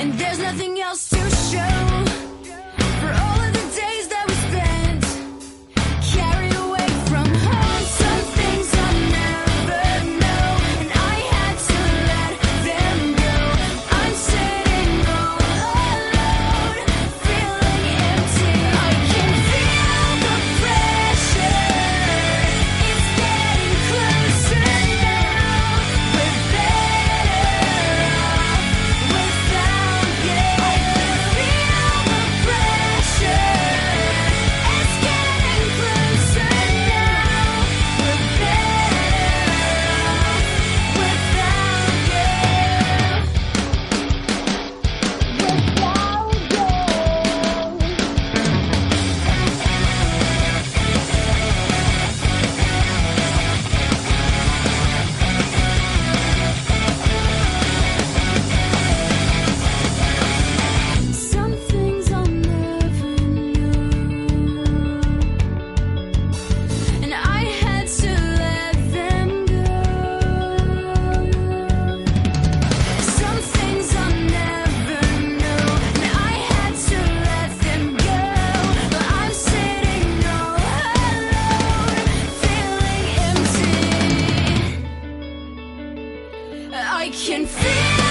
and there's nothing else to I can feel